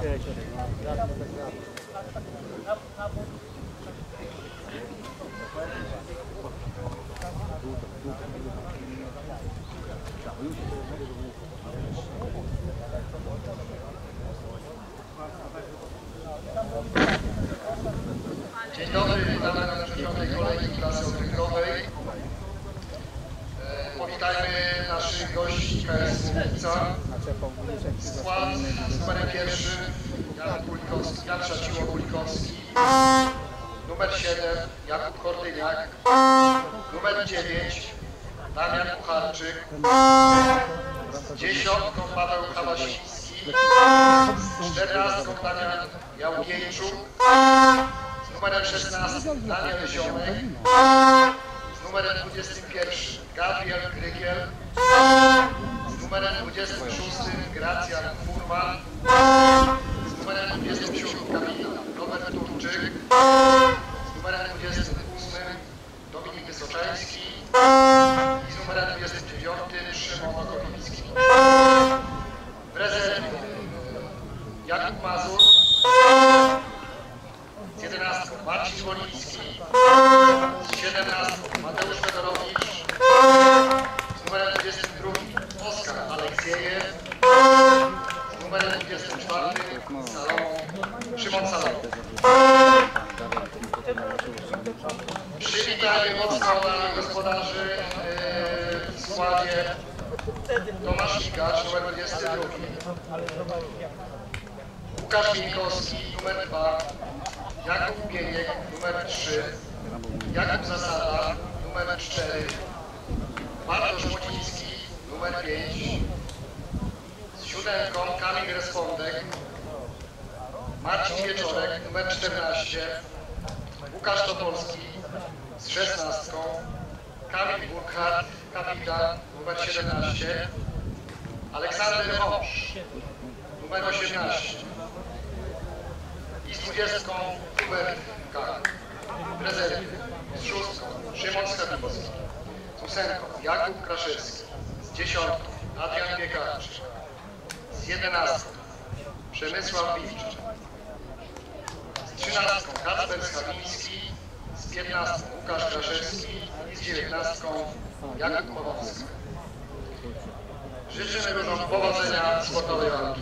Dzień dobry, witamy na czwartej kolejki klasy okręgowej. E, Powitajmy naszych gości KS Łukica. Skład numerem pierwszym Jan Kulikowski, Jan Szaciło Kulikowski. Numer 7 Jakub Kordyniak. Numer 9 Damian Kucharczyk. Dziesiątką Paweł Kawasiński. Czternastką Damian Jałgiejczuk. Z numerem 16 Daniel Ziomek. Z numerem 21 Gabriel Grygiel. Numerem 26 Gracjan Furman. Z numerem 27 kapitan Robert Turczyk. Z numerem 28 Dominik Wysoczański. I z numerem 29 Szymon Okoliński. W rezerwie Jakub Mazur. Z 11 Marcin Woliński. Z 17 Mateusz Fedorowicz. Z numerem 22 Z numerem 24 Salomon, Szymon Salomon. Przywitajmy mocno na gospodarzy w składzie Tomasz Mikacz, numer 22. Łukasz Minkowski, numer 2. Jakub Bieniek, numer 3. Jakub Zasada, numer 4. Bartosz Młodziński, numer 5. Siódemką Kamil Respondek. Marcin Wieczorek, numer 14. Łukasz Topolski z 16. Kamil Burkhardt, kapitan, numer 17. Aleksander Wąż, numer 18. I z 20 Hubert K. W rezerwie z szóstką Szymon Skawiński. Z ósemką Jakub Kraszewski. Z dziesiątką Adrian Piekarczyk. Z jedenastką Przemysław Wilczak. Z trzynastką Kacper Skawiński. Z piętnastką Łukasz Kraszewski i z dziewiętnastką Jakub Powązka. Życzymy różom powodzenia sportowej walki.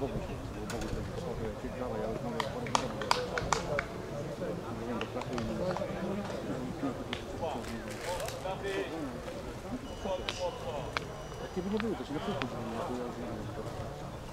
By nie były, to się na przyszłość zmieniło, to ja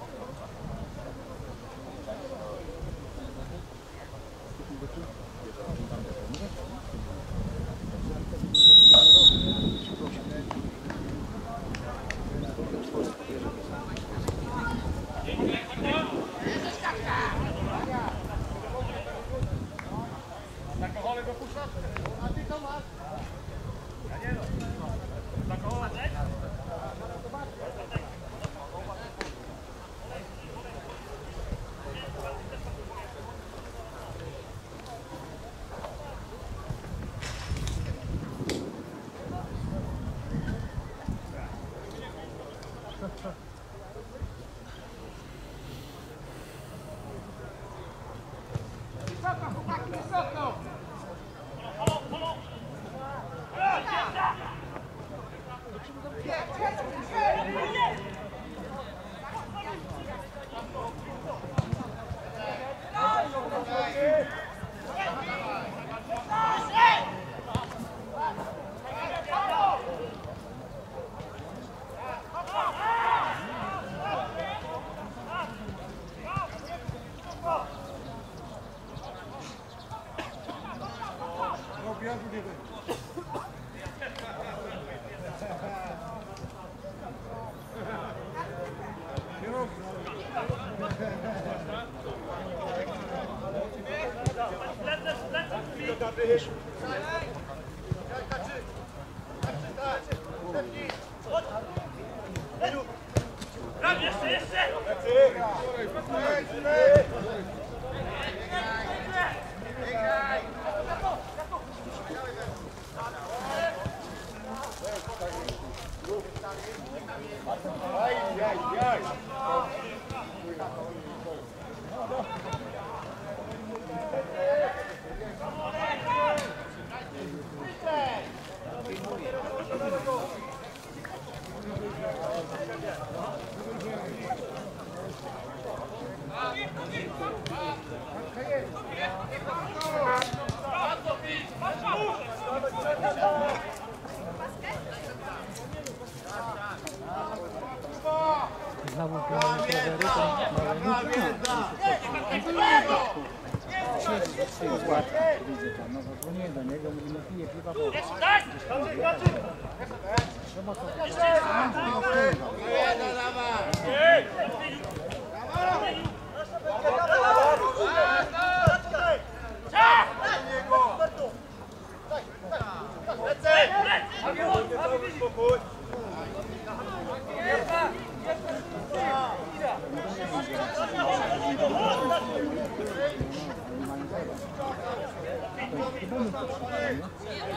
To przyjdziemy, nie?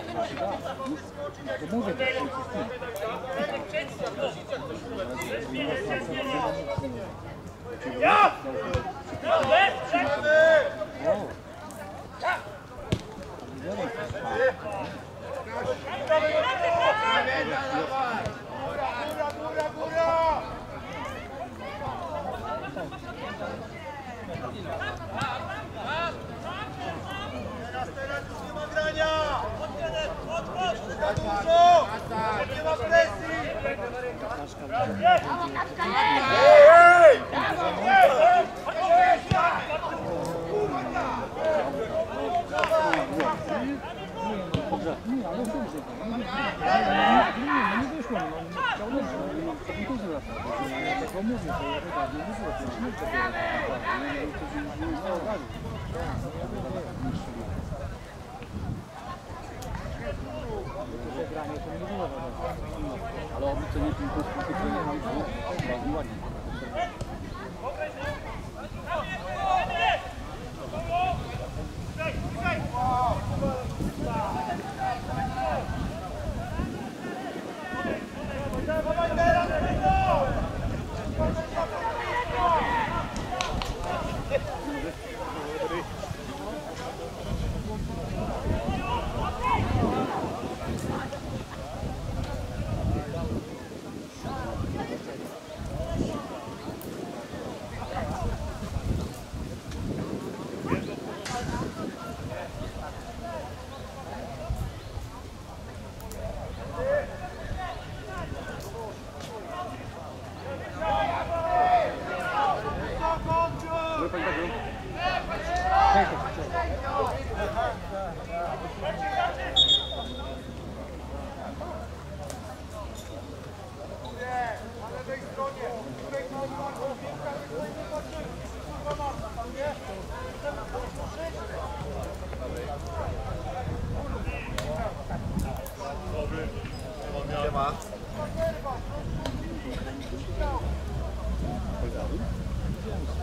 To mówię, to się z tym. O! Widziałem to. Nie, ale dobrze. Nie, nie, nie wyszło. Chciał dobrze. No, kontuzję dostał. Ja tego mówię, że ja tak nie już nie dopiero. Nie, nie, to już nie zostało dalej. To nie było. Ale oblicze nie tylko skutki, to nie było. Bardzo ładnie. Wie pani tak, Cześć, cześć, cześć.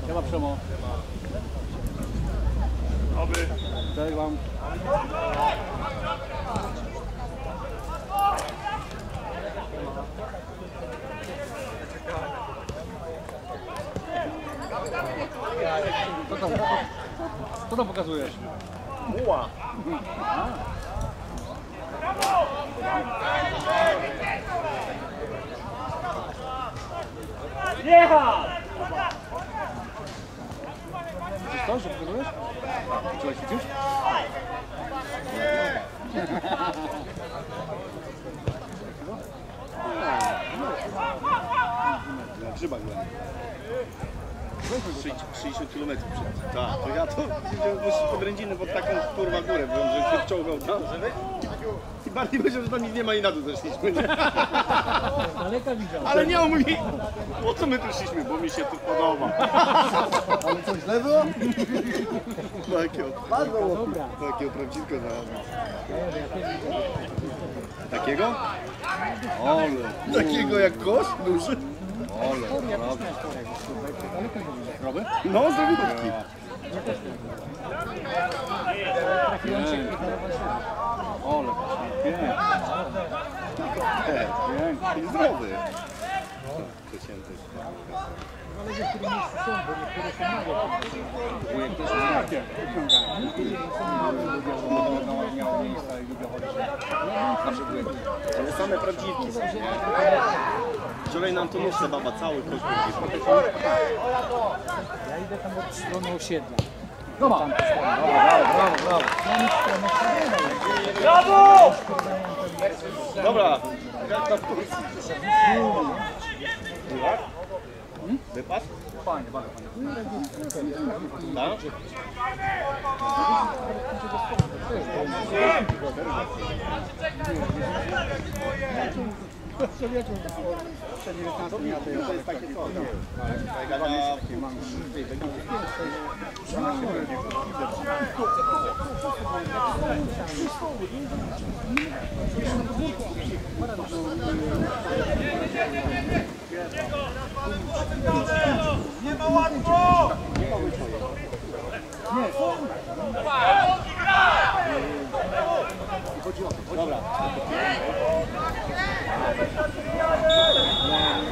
Siema Przemo. Cześć wam. Co tam, co tam pokazujesz? Muła. Widzisz to, że pokazujesz? Wczoraj ćwiczysz? Na grzybach byłem. 60 km przed. Tak, to ja to wziąłem pod rędziny pod taką kurwa górę, byłem, że się wciągał tam. I bardziej powiedział, że tam nic nie ma i na dół zeszliśmy. Nie? Ale nie, on mówi, po co my tu szliśmy, bo mi się tu podoba. Ale co źle było? Takiego, Dobra. takiego prawdziwka znalazłem. Ja jadę, ja też widzę. Takiego? Ole. Takiego jak kosz duży? No, zdrowitki. Trafiłem się i darował się. Ole, pięknie. Pięknie. Zdrowy. Przecięty. Zależy w którym miejscu są, bo niektóre się mogą. Wujek jest takie. Są lubią, miało. Ale same prawdziwki są? Wczoraj na Antonówce baba cały był. Ja idę tam od strony osiedla. No ma. Brawo, brawo, brawo. No. Dobra. Wypadł? Fajnie, bardzo fajnie. Tak? Co wieczór, przed 19 dnia to jest To jest takie co? Tak, na... Dobra.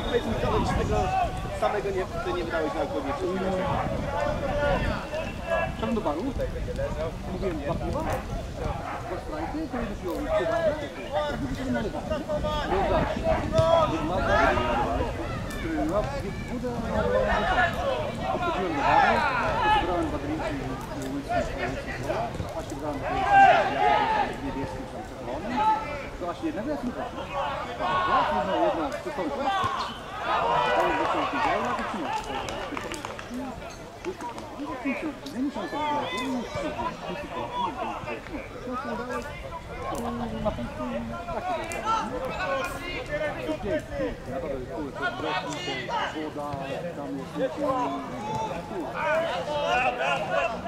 Powiedz mi, co ci tego samego nie, ty nie wydałeś na alkohol przez chwilę. Szedłem do baru, mówiłem dwa piwa, dwa strajki, to jedę piłem piwa, tak by sobie nalewać. No tak, wymaga, na budę nagrałem do baru, wybrałem dwa drinki i whisky, właśnie brałem do niebieskim, tam czerwonym, to właśnie jednego ja nie trafię. Ja jedna, jedna przystąpka, tam jest do końca, ja to przyniosę. Nie muszę tego robić, nie muszę tego robić. Na punktu takie Pięknie, pięknie. Naprawdę, kurde, to drogi, to woda, tam jest nic.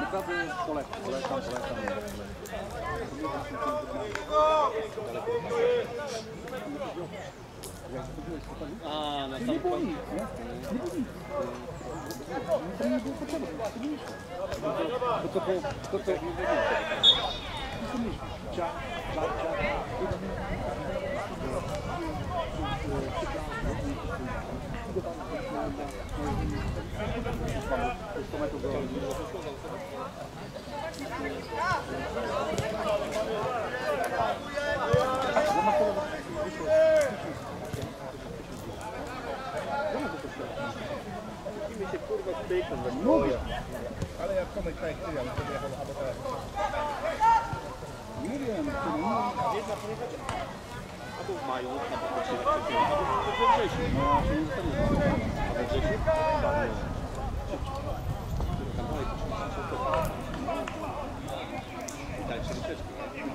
Naprawdę polecam, polecam, polecam. A, na Nie sam było nic, nie? Nie było nic. To nie było potrzeby, to nie szło. To to, to, to, to, to nie szło. Ciach, ciach, ciach. Musimy się kurwa styknąć we Mówię. Ale jak Tomek tak jak ty, ja bym sobie jechał albo tak. Mówiłem, to nie Albo w maju, albo w czerwcu, albo we wrześniu. No, ja się nie zostawię. A we wrześniu? Tam dalej I dalej troszeczkę.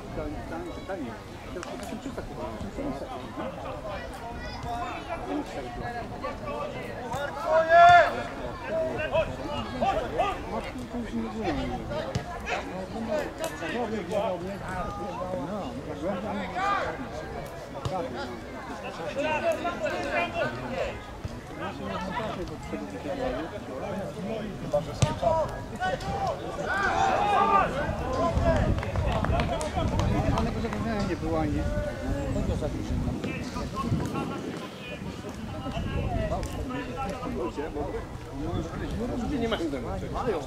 Pytanie, pytanie, pytanie. Teraz po 1300 chyba. 1700. Nie wiem, czy tak było. Matki to już nie było. Zawodzie, zawodzie. No, tak Ja się nie potrafię do tego takiego. Chyba, że skończamy. Żadnego zagrożenia nie było ani. Tego zagrożenia. Ludzie nie mają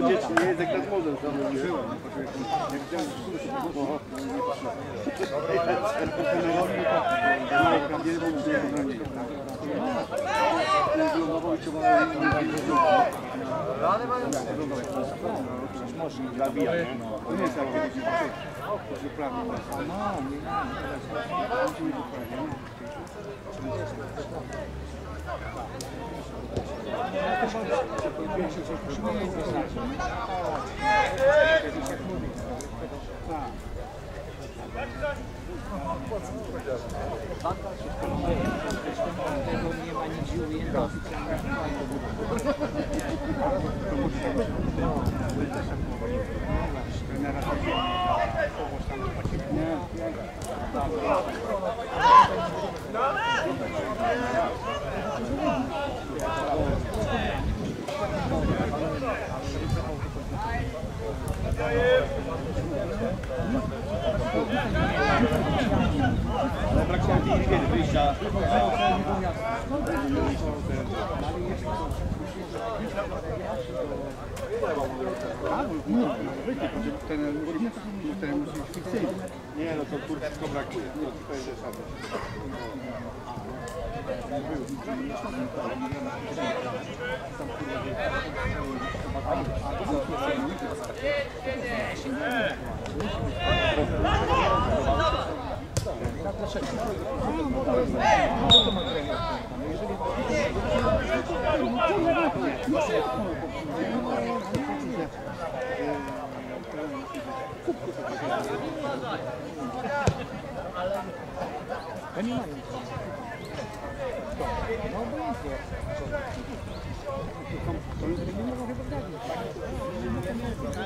czy nie jest, jak nad morzem nie? To nie jest jak kiedyś że prawie. A no, nie, nie, nie. Musi być wyprawiony. Ale brakuje tej chwili wyjścia. A, no, ten ten musi być fikcyjny. Nie, no to kurczę, brakuje. No, to jest szansa.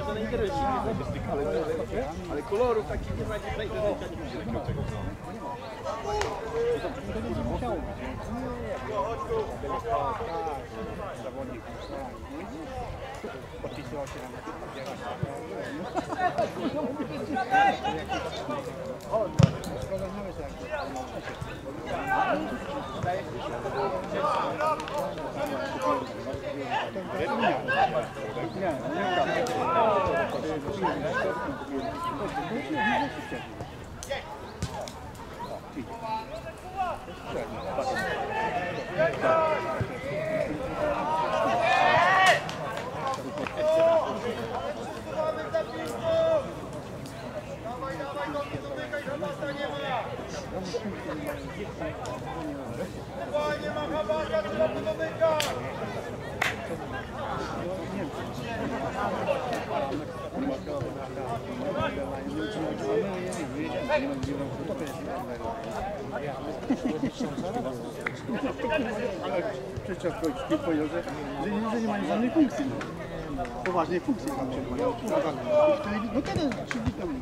To nie interesuje mnie, ale, ale kolorów takich nie będzie tutaj, to nie będzie takiego czegoś. Zawodnik. Podpisywał się na Ale przecież ktoś powiedział, że, że, nie ma żadnej funkcji. Poważnej funkcji tam się mają. No trzy dni temu.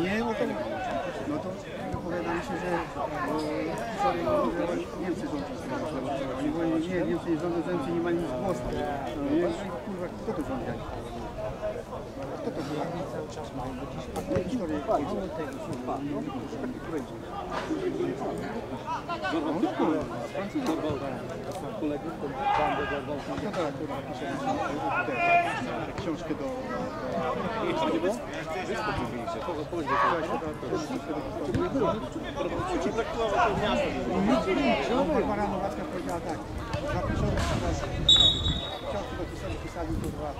Nie, no to, no to wypowiada mi się, że e, no, że Niemcy mówią, nie, Niemcy nie rządzą, Niemcy nie ma nic głosu. No, kurwa, kto to rządzi? Kto to rządzi? Nie, historię. No, kurwa, Francuzi. Kolegów, to bandę dorwał. No tak, kurwa, pisze książkę do... No, Barano Łacka powiedziała tak, zapiszony książkę do historii pisali, kurwa,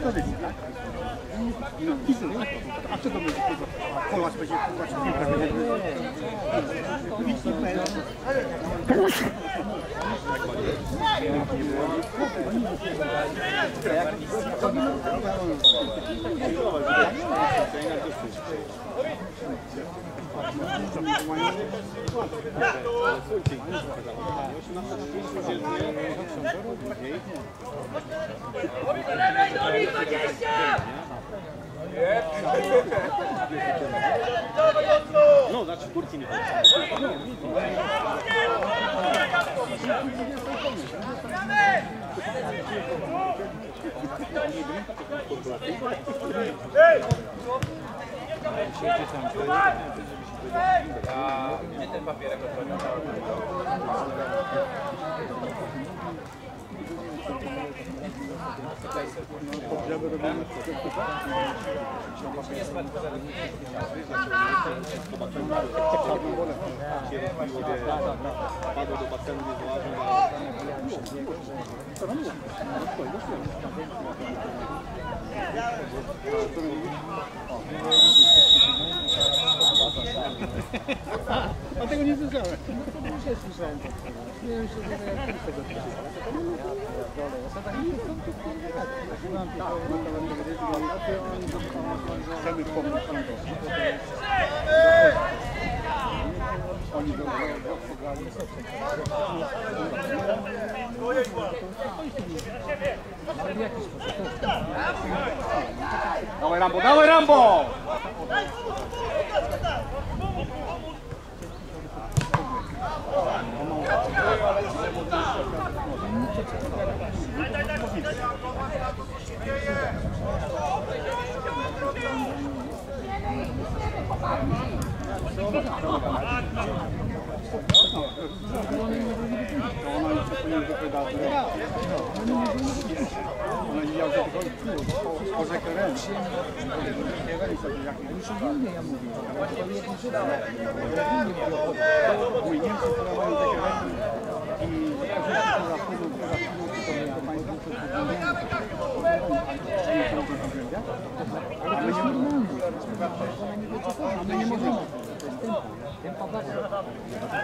人ですよね。いつ、あちょっと転しましょう、転がしましょう。Thank you. Czy piłka będzie? Wiki.pl. No, znaczy w Turcji nie padło do basenu, nie zauważył, ale A tego nie słyszałem. Nie słyszałem. Nie wiem, to jak z tego Chcemy pomóc Oni przegrali. Dawaj Rambo, dawaj Rambo! Ona już się powinien wypowiadać. Ona nie miała tego po rzekę ręcz. Mój Niemcy, które mają takie ręce i korzyści, która wchodzą, która wchodzą, to państwo ale my nie możemy. A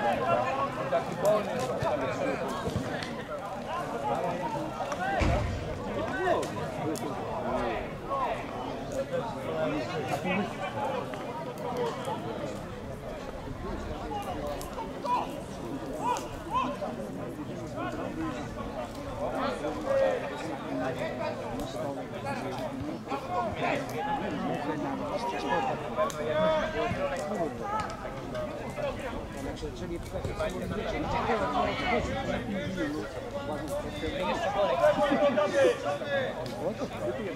my nie możemy. No,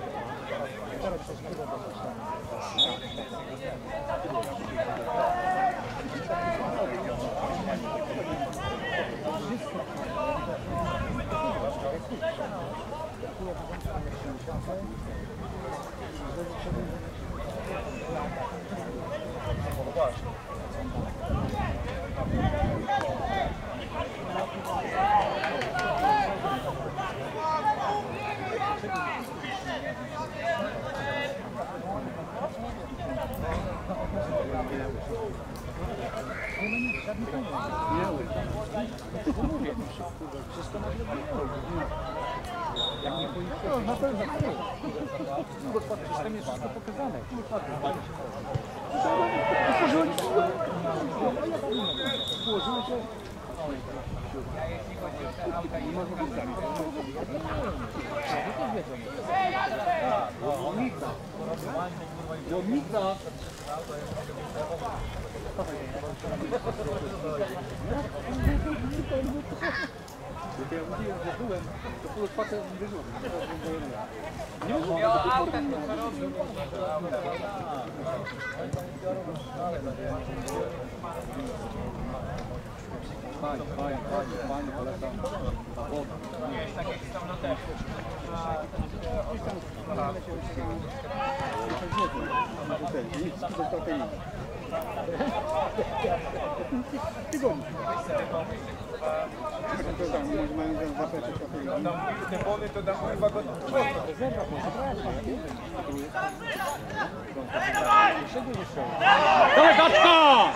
Dawaj Kaczka!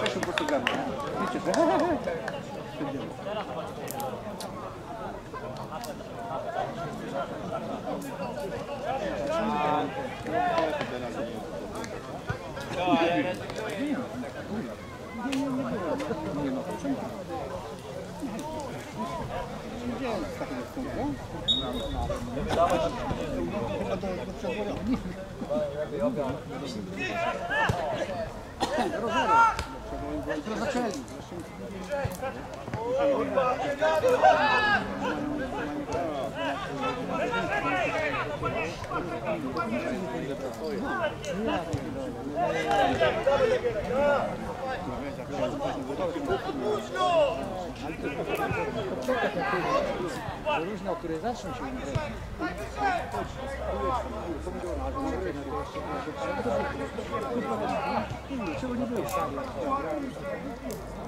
Też po No. Dopiero zaczęli. Różne, które zaczną się Czego nie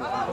są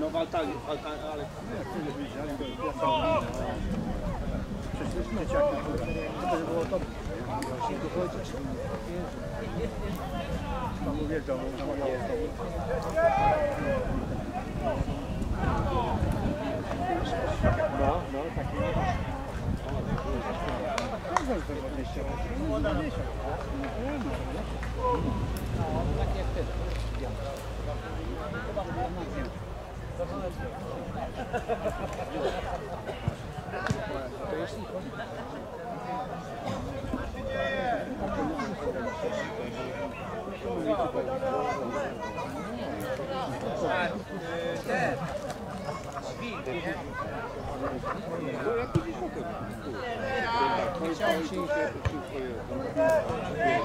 No w altanie, altanie, ale Przecież nie ciaknie. To by było to. No, no, taki. To jest 20. No, 20. No, tak. To jest.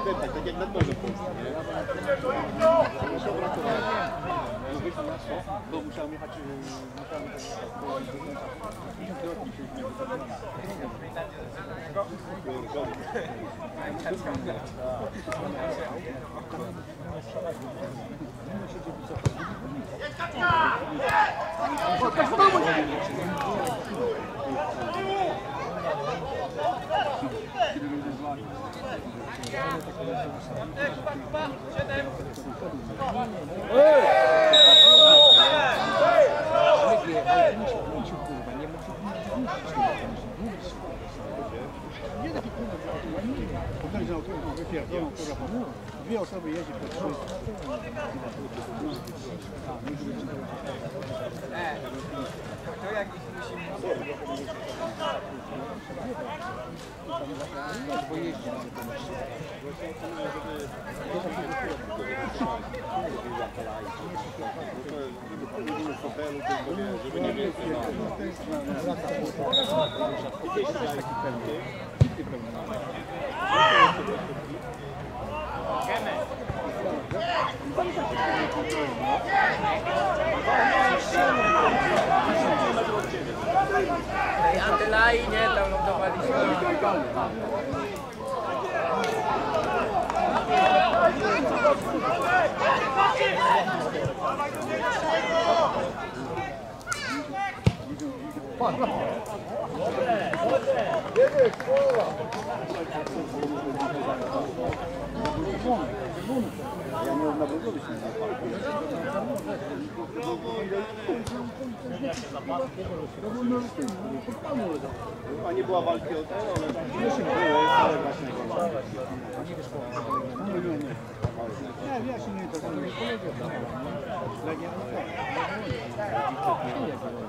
Tak, tak Bo musiałem jechać, musiałem jechać 50 za autobus wypierdolą, kurwa, dwie osoby jedzie po trzy. To jakiś musimy... Bo jeździ na tym. Żeby nie więcej. Antylai nie, tam lądowaliśmy. Ja nie mam na Bogowie A nie była walki o ten, ale... Nie, ja się nie to nie powiedział. Legia Ja się tu, no, no, no, no,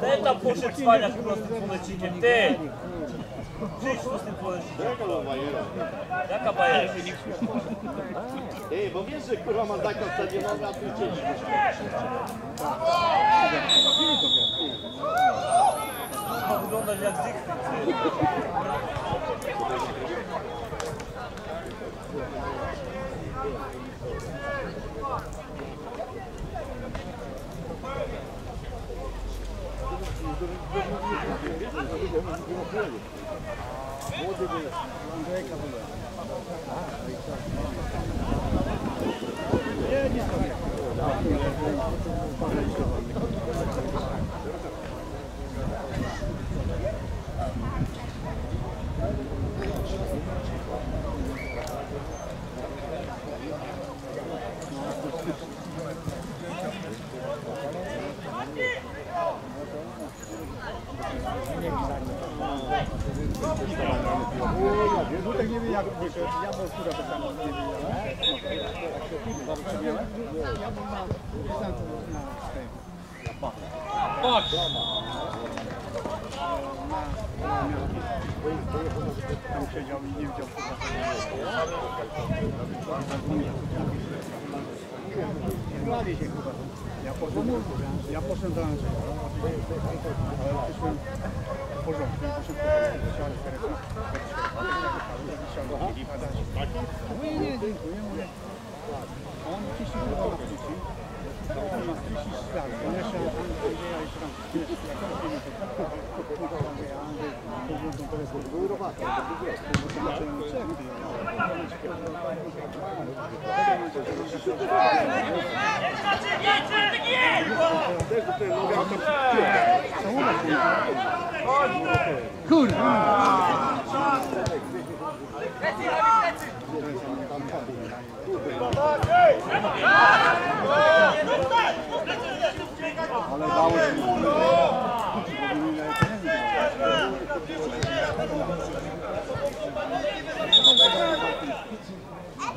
Ten tam poszedł cwaniak po prostu z polecikiem, ty! Przyjdź tu z tym polecikiem. Jaka bajera? Jaka bajera? Ej, bo wiesz, że kurwa ma zakaz stadionowy, a tu ciężko. Wyglądać jak Zygfryd, ty. Dłutek nie wie jak wyszedł, ja był skóra to samo nie wiedziałem. No, tak się filmy, bardzo przebiałem. Ja był na dystansu na tej. Patrz! Tam siedział i nie wiedział co Grali się chyba. Ja poszedłem, ja poszedłem do Andrzeja. Ale przyszłem w porządku. Poszedłem do siary Mówię, nie, dziękuję. Mówię. A on ciśnie chyba na wróci. On ma 30 lat. On jeszcze Andrzeja jeszcze tam. Jak on nie wie, to Andrzej, Andrzej, to teraz były robaty. Zobaczyłem Czech. Się. Musisz trenować,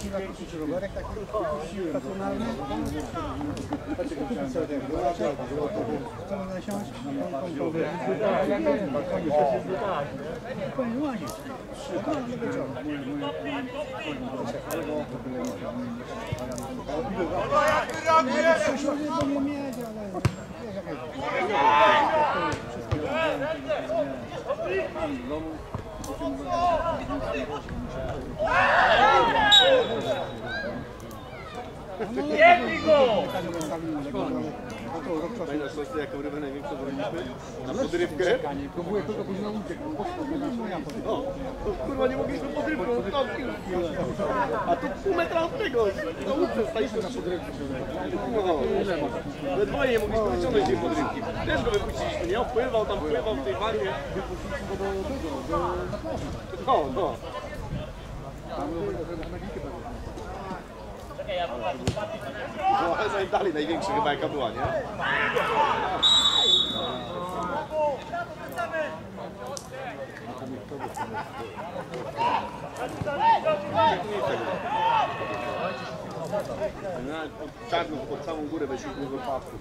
że siła kupić rowerek taki stacjonarny. Co można siąść? Kąpowy. Powinien łazić. Wieczorem. Nie, w mieć, ale wiesz jak jest. Jebnij go! To, jaką rybę największą zrobiliśmy? Na podrywkę? No, to nie mogliśmy podrywką. A tu pół metra od tego. Na łódce staliśmy na podrywce. No, we dwoje mogliśmy wyciągnąć tej podrywki. Też go wypuściliśmy, nie? Opływał tam, pływał w tej wannie. No, no. No, ale dalej największa chyba jaka była, nie? Czarno pod samą górę weszliśmy w wypadku.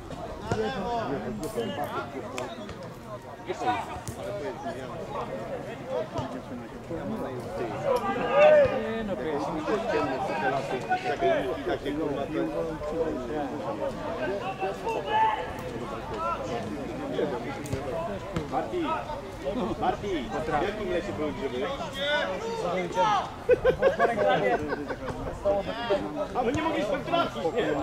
Marti, Marti, w jakim lesie były grzyby? A my nie mogliśmy trafić, nie?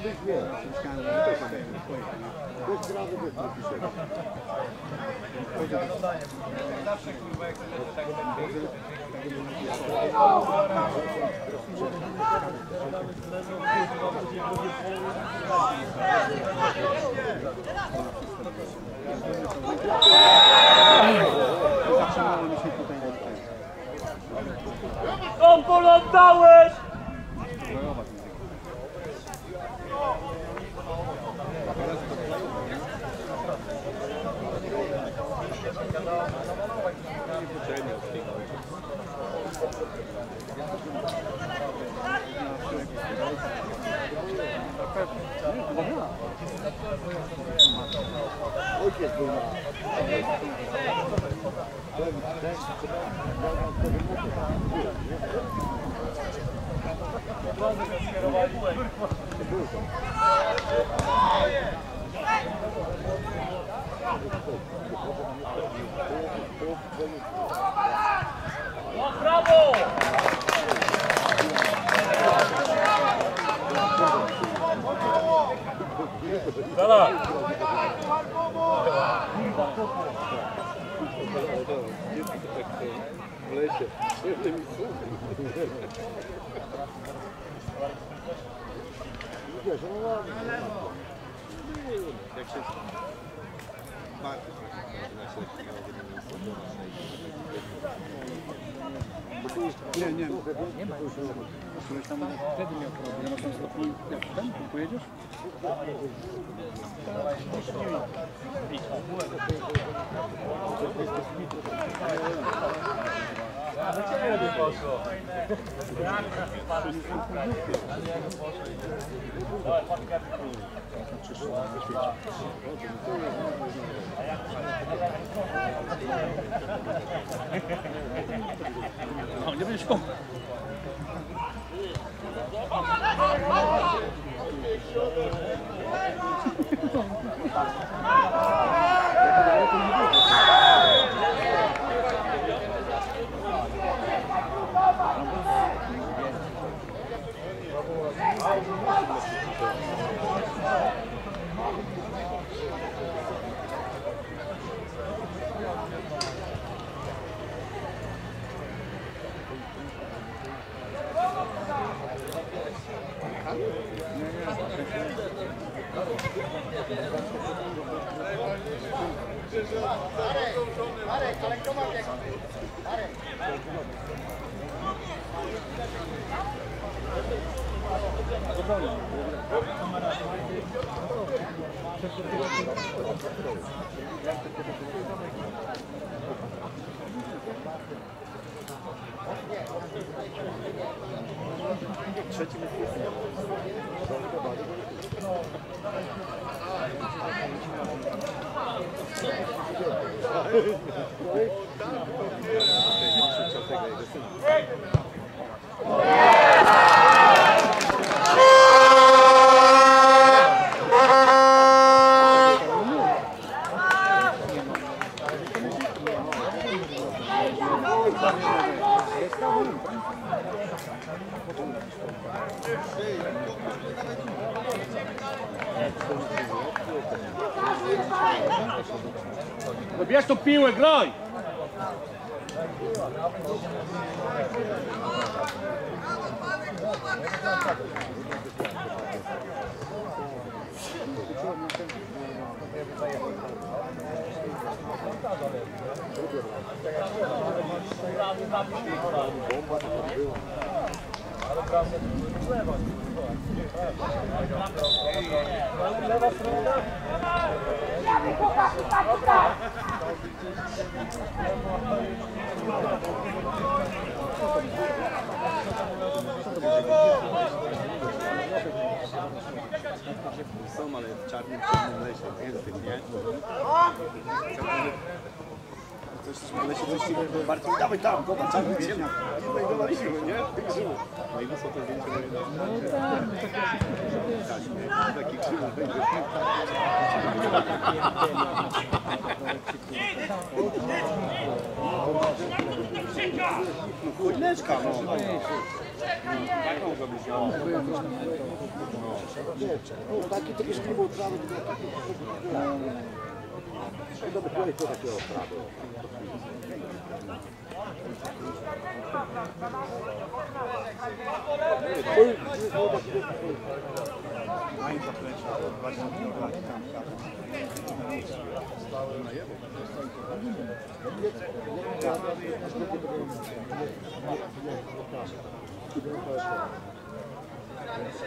Być wiesz. Bez grawy, bez napiszenia. Kompol oddałeś! No brawo! Dala! W lesie. Pewnie mi słucha. Wiesz, no ładnie. Jak się... Na w jednym miejscu. Nie, nie. Nie ma. Któryś tam wtedy miał problem. Tym stopniu, jak ten, pojedziesz? Начали би посол. Давай, подкат. А, не пришел. No, nie będziesz kąpał. No No i wysoko zdjęcie na Taki grzybów będzie. No chłodneczka, no. Taką zrobić, no. No, taki już nie był trawy, tylko dobry człowiek to takiego Brawo!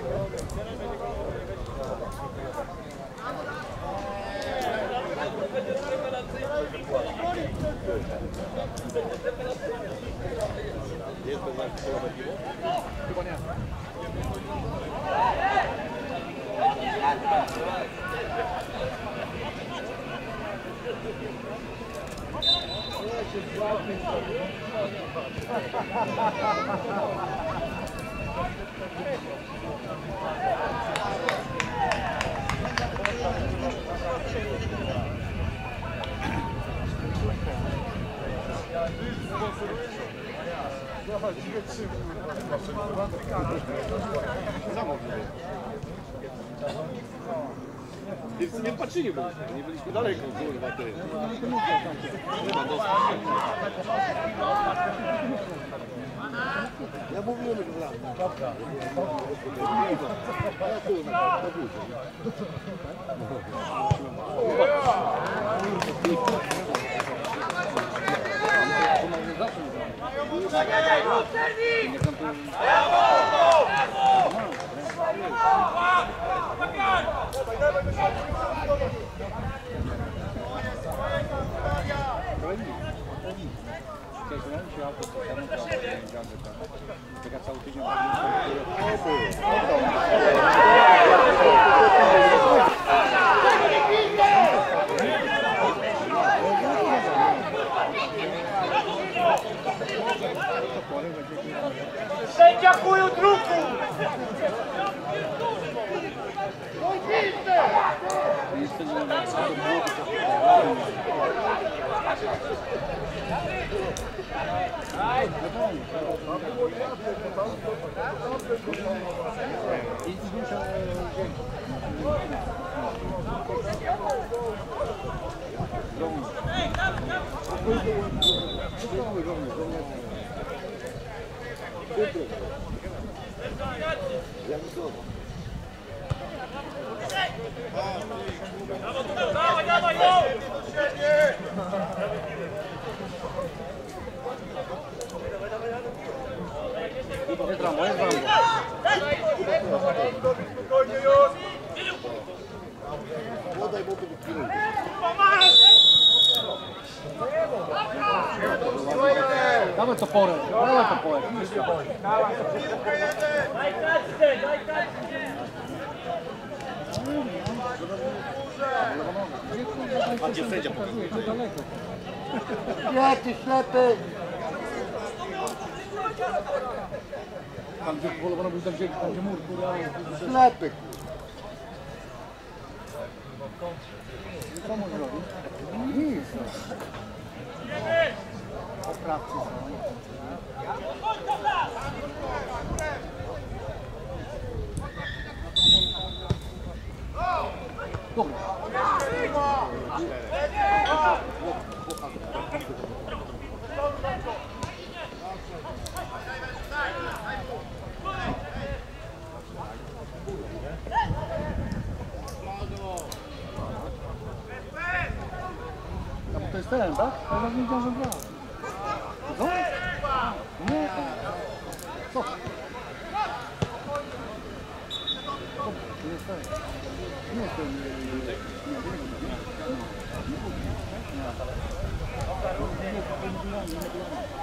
a little bit evil. Trawy. Wszyscy nie patrzyli, bo nie byliśmy daleko, kurwa, ty. Ja mówiłem, że wracam. Dobra. Ja tu, na górze. Sędzia chuju druku! Dawaj, dawaj, dawaj! Dawaj to porę, dawaj to porę. Daj kaczkę, daj kaczkę! A gdzie sędzia pokazuje? Ja, ty ślepy! Tam gdzie polowana był, tam gdzie, tam gdzie mur, kurwa. Ślepy, Co może robić? Nic. Poprawcy są. Ten, tak? Ja nawet nie wiedziałem, że gra. Co? Nie. Co? To jest ten. Nie jest ten. Nie, nie, nie,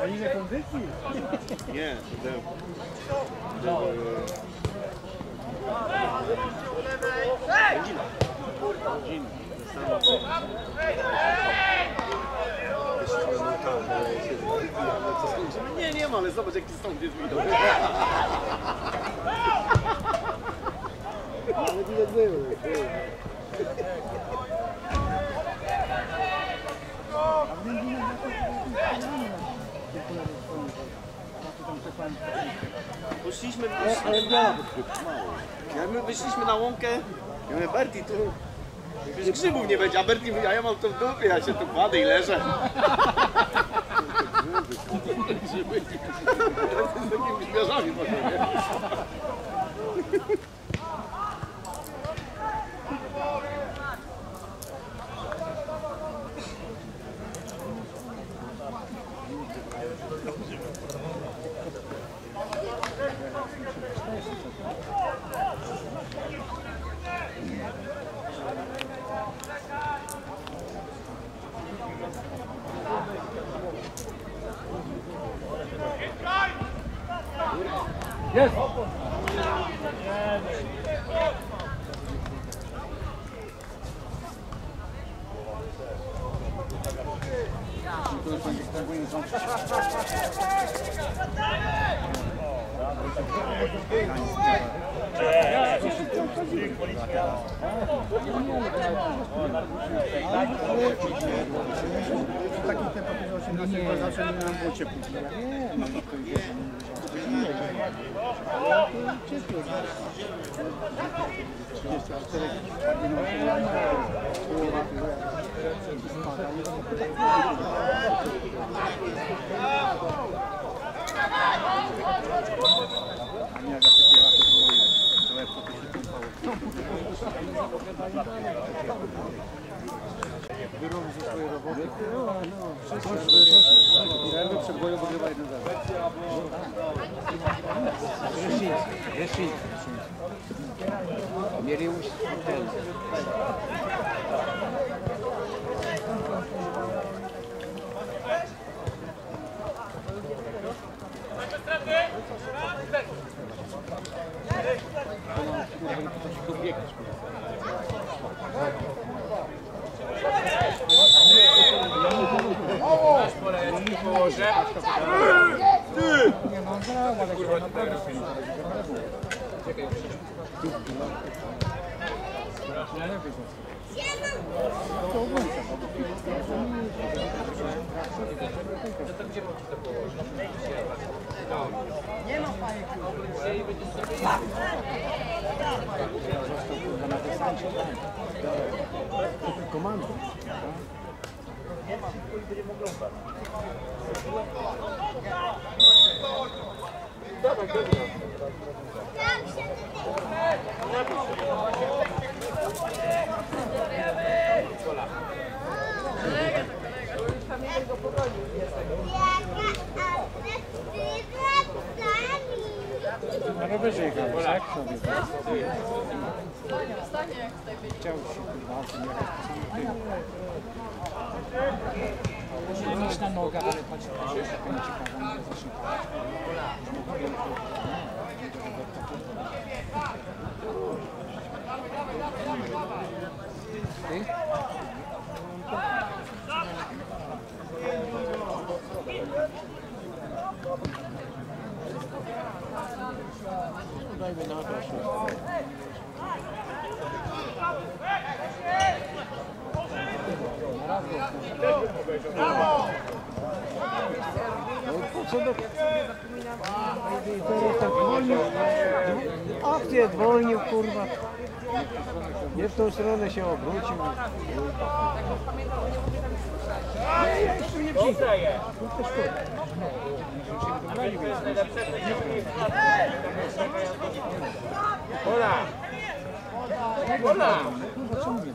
A ile kondycji? Nie, to Nie, nie ma, ale zobacz jaki stąd jest widok. Ale widać było. Poszliśmy, jak my wyszliśmy na łąkę, ja mówię, Berti, tu już grzybów nie będzie, a Berti mówi, a ja mam to w dupie, ja się tu kładę i leżę. Grzyby. Z takimi grzybierzami może, nie? gdzie mam to położyć? No, nie ma panie Tylko mam. Nie ma, będzie mógł oglądać. Chciał się kurwa autem jechać po samym tyłu. Nic na nogach, ale patrz, patrz, jak będzie ciekawa, nie zacznie padać. Ty? Dajmy na to. No po co do... Teraz tak zwolnił, akcję zwolnił, kurwa. Nie w stronę się obrócił. Nie, ja jeszcze nie przyjdę. No to szkoda. Hola! Hola! Kurwa, co mówię?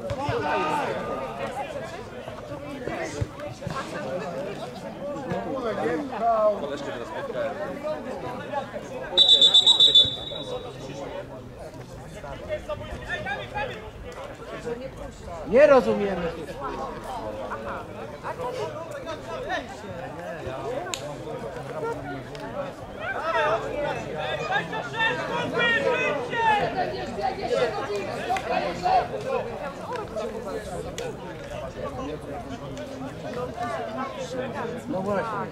Nie rozumiemy. No właśnie.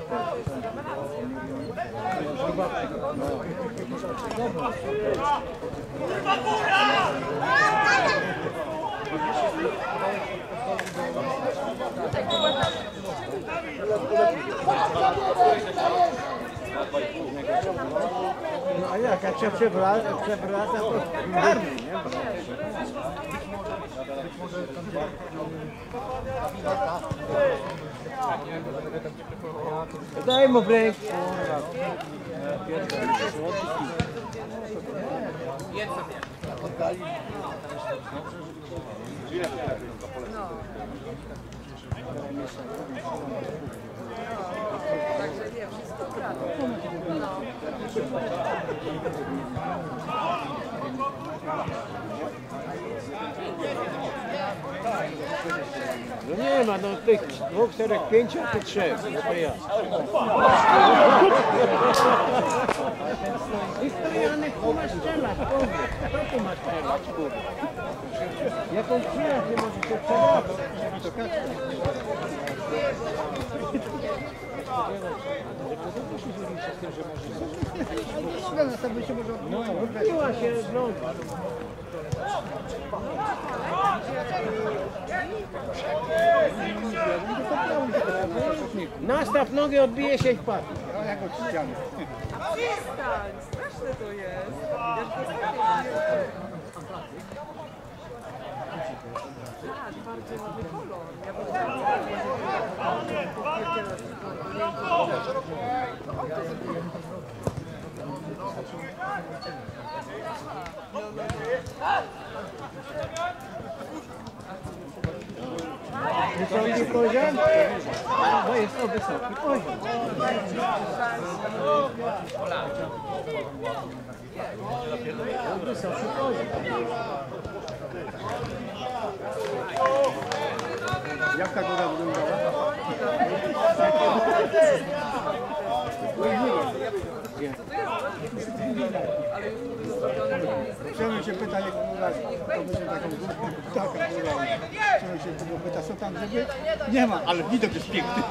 No a jak, jak się przewraca, to karny, nie? Daj mu break. Kurwa. Ja pierdolę, słodki. No nie ma, no tych dwóch, czterech, pięciu, a ty trzech. No to ja. I Janek, tu masz strzelać, powiedz. Kto tu ma strzelać, kurwa? Jaką przyjaźń może się strzelać? Kacper. No, odbiła się znowu. Nastaw nogę, odbije się i wpadł. Przestań, straszne to jest. Ja to Wysoki poziom? No jest to wysoki poziom. Wysoki poziom. Jak ta góra wyglądała? Chciałem się pytać, jak to będzie taką górkę, taka góra. Chciałem się tego pytać, co tam żeby? Nie ma, ale widok jest piękny.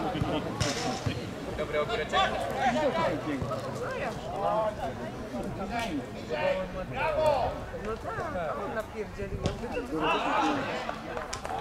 No tak, on napierdzielił. Jak dzisiaj tam słowiańskie To co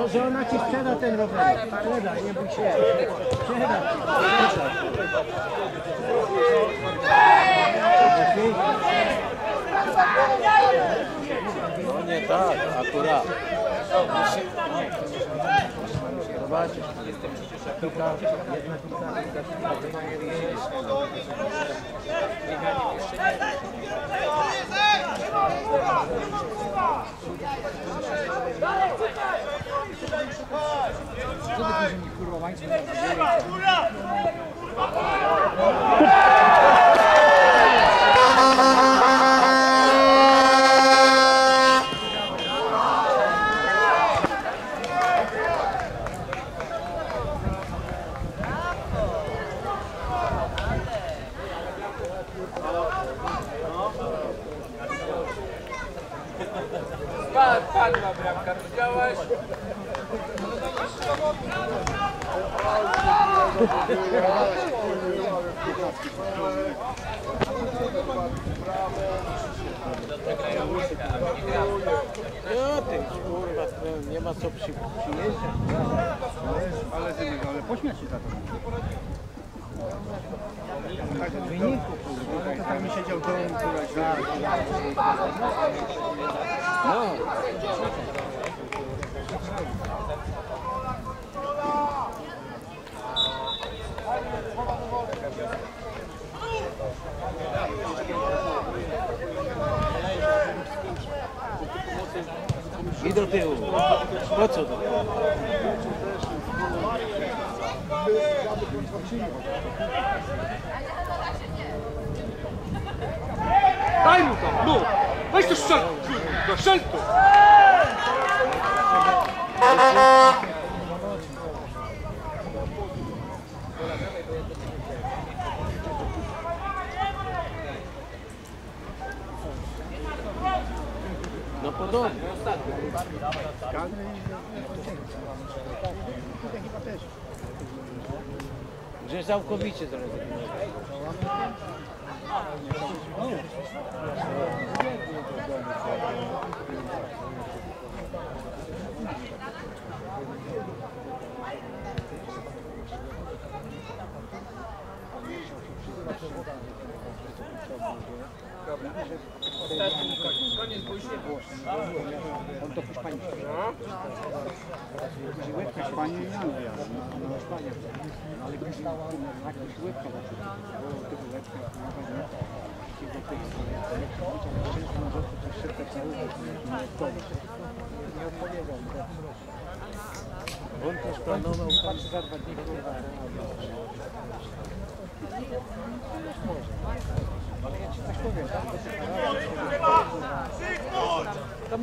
wszystko, O, że ona ci sprzeda ten rower. Sprzeda, nie bój się. Sprzeda. No nie tak, akurat. Zobaczysz, kilka, jedna kilka, Co ty później mi kurwa łańcuch. Padła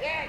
예!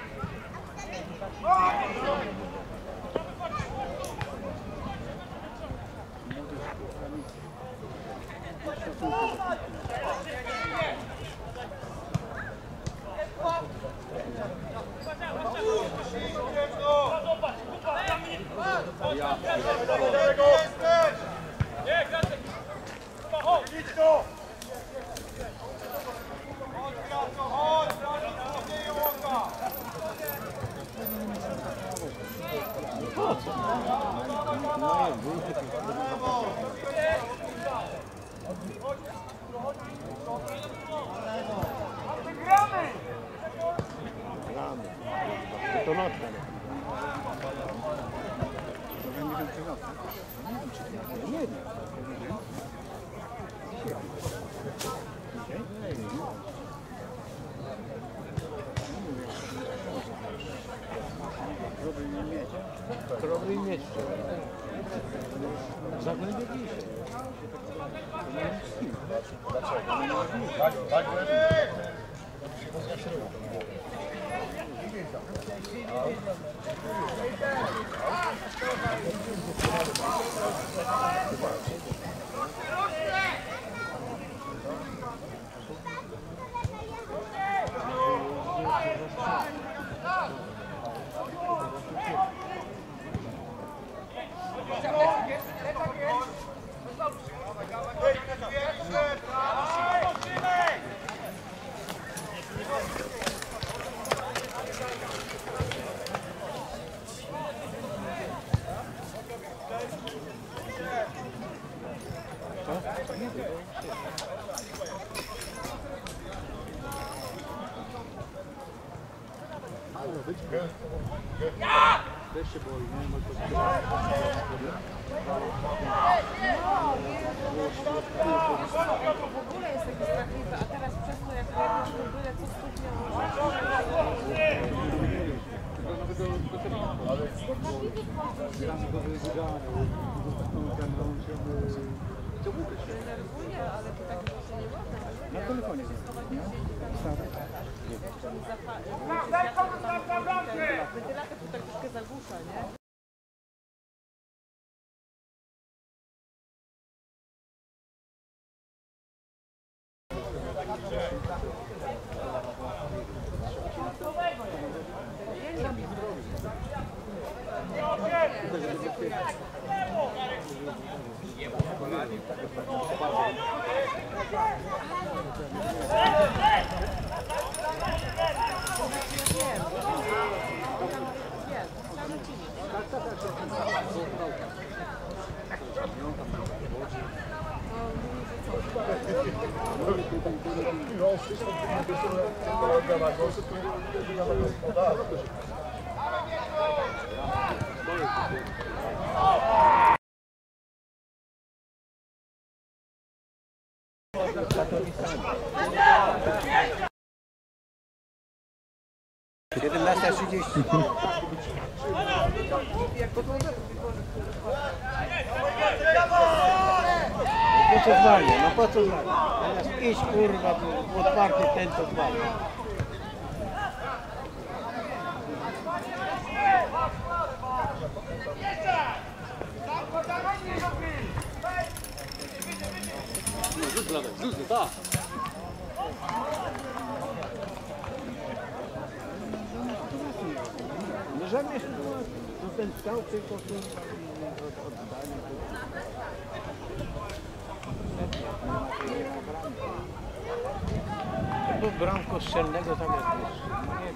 To było bramko strzelnego zamiast jeszcze. No nie wiem.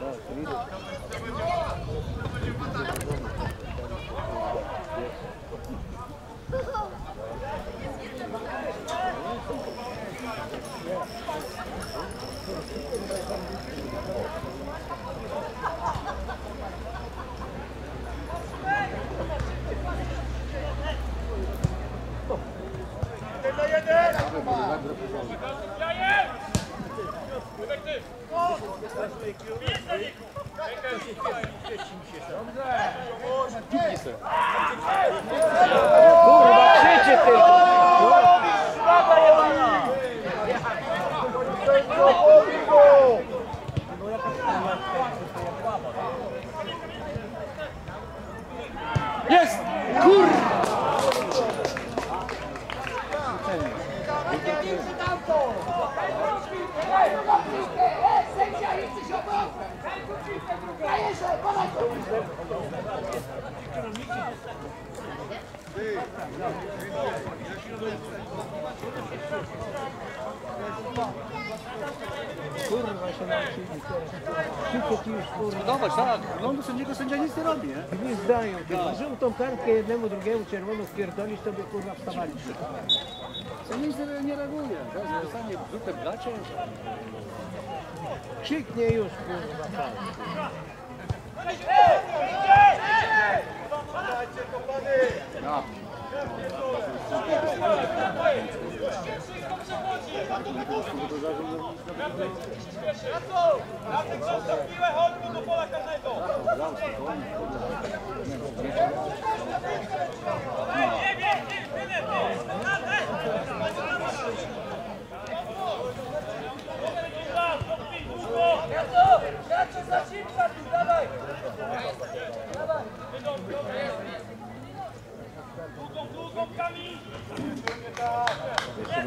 Tak, to widać. Kurwa, krzyczy tylko! Jest! Kurwa! Kurwa się nauczyli teraz. Szybko ci już kurwa. Zobacz, tak, wyglądu sędziego sędzia nic nie robi, nie? Nie zdają. Tylko żółtą kartkę jednemu, drugiemu, czerwoną wpierdolisz, to by kurwa wstawali. Co nic nie reaguje. Zaraz dostanie brzuchem w gacie. Krzyknie już, kurwa.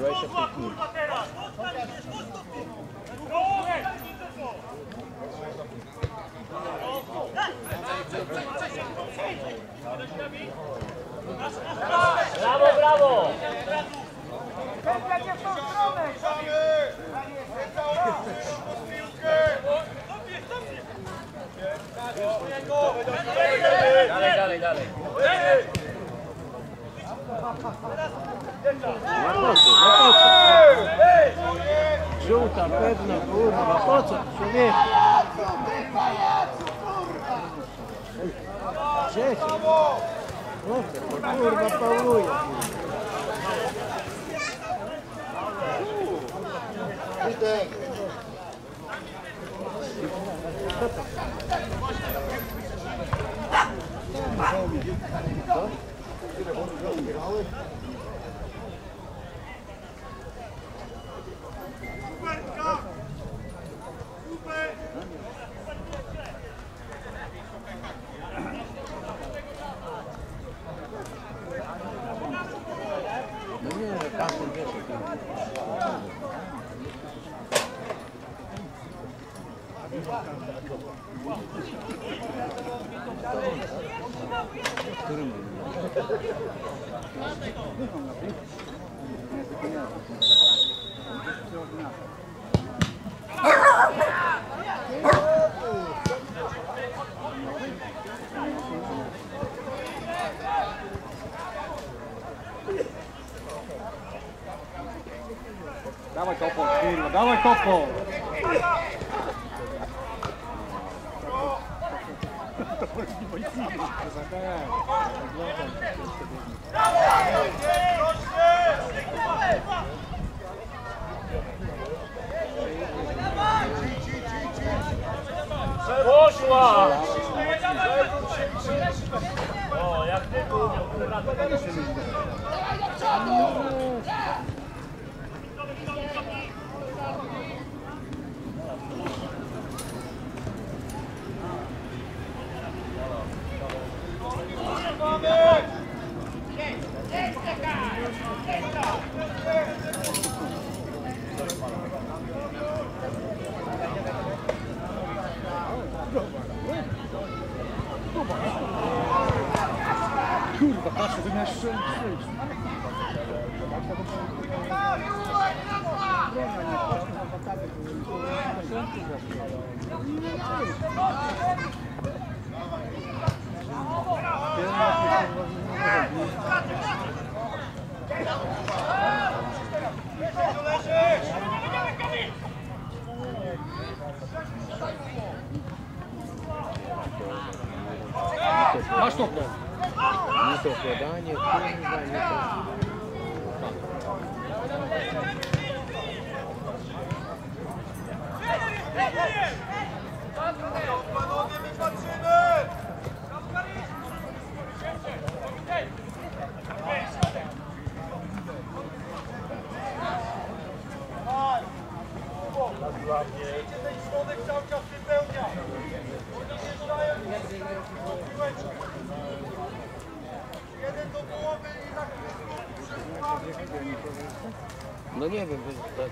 Tak. Ja. Brawo, brawo! Dalej, dalej, dalej. No po co, no po co? Żółta pewno, kurwa, po co, człowiek? Grzesiek. O, kurwa, pałuje. No Thank you. Kurwa, patrzę, wymiar strzelić, strzelić. Masz to! Nie to podanie, kurwa, nie to... No nie wiem, wy tak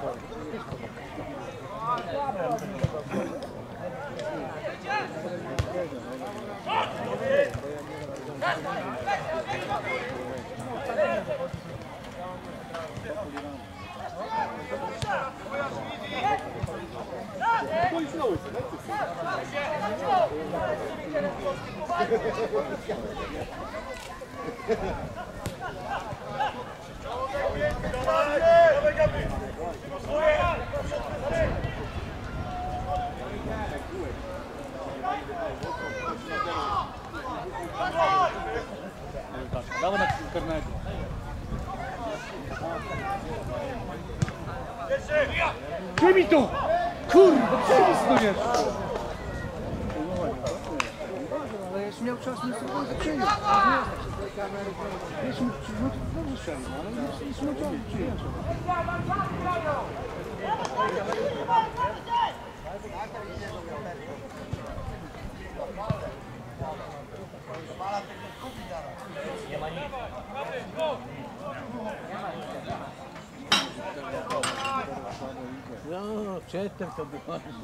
Dawaj na karnego. Daj mi to! Kurwa, co jest to jest? Ale jeszcze miał czas nie sobie zaczynić. Wiesz, rzut dobrze strzelił, ale jest, jest mocno przyjęcie. No, przedtem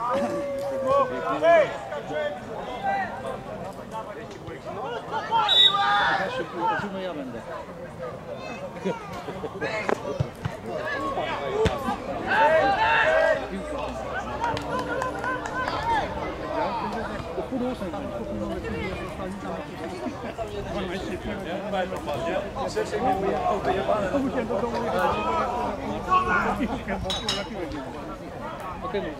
Ja będzie.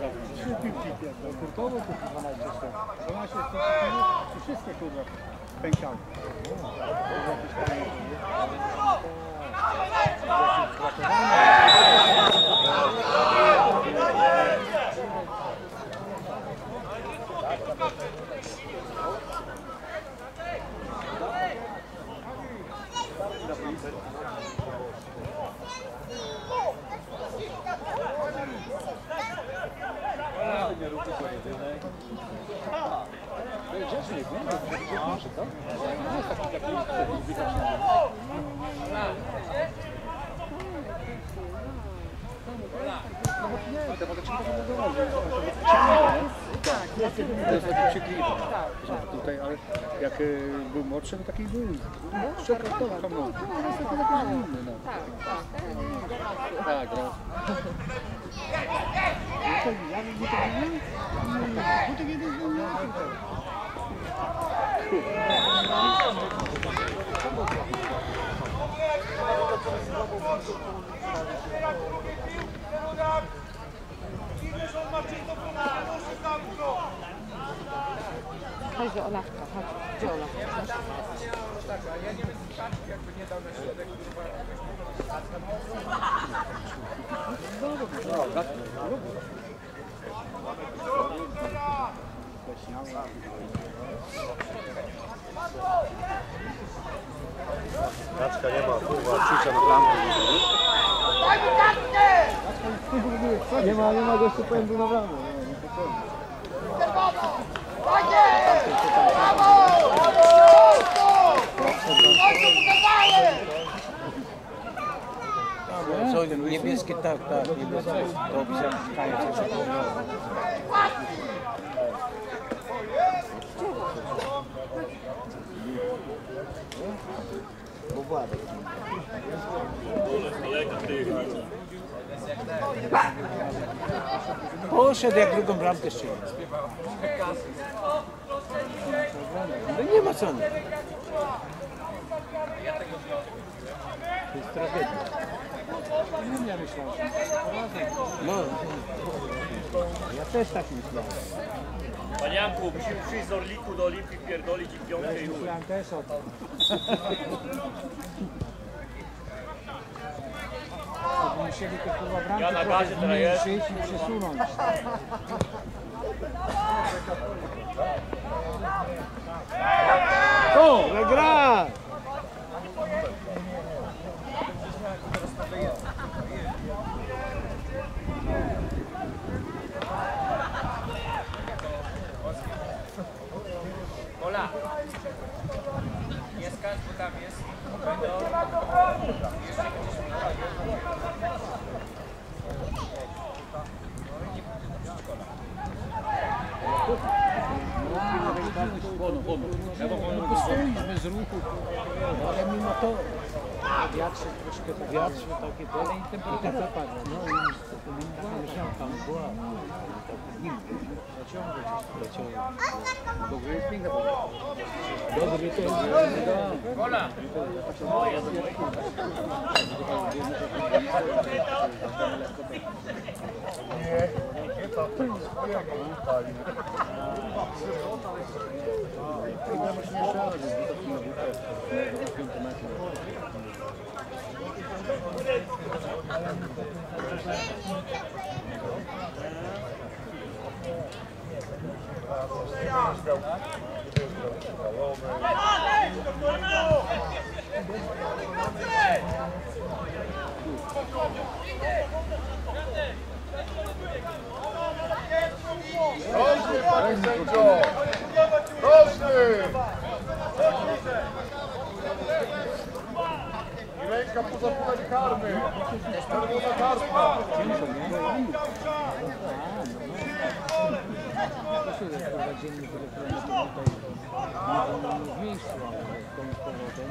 Pół nowe piwo, zostali tam jakieś 12 piwo. To musiałem do domu jechać. Na piłkę, bo kurwa piłek nie było. Okej, okay, zawsze. Trzy piłki pierdol. Kurkowo to 12 sztuk. 12 sztuk piwo i wszystkie kurwa. pękały. To jest taki przykliwy. Tutaj, ale jak e, był młodszy, to taki był. No, szczepotkowa, no. To jest taki taki inny, no. Tak, no. Chodź do Olafka, chodź. Gdzie Olaf? Kaczka nie ma, kurwa, krzycza na bramkę. Nie ma, nie ma gościu pędu na bramę. Co, niebieskie, tak, tak, niebieskie. To zapiskają coś. Poszedł jak drugą bramkę strzelił. No nie ma co. To jest tragedia. Nie myślałem. No. Ja też tak myślałem. Panie Janku, musimy przyjść z Orliku do Olimpii, pierdolić i piątkę i. Myślałem też o. Żeby musieli te kurwa bramki Ja na trochę gazie teraz i przesunąć. O, gra! Skacz, bo tam jest. Będą... Jeszcze gdzieś No postoiliśmy z ruchu, ale mimo to wiatr troszkę tak wiatr takie ale i temperatura zapadła. No i tam była tak nim zaciąga gdzieś zaciąga. Dobry pasuje kurwa dziennie tyle tutaj nie zmniejszył, ale z tą powrotem.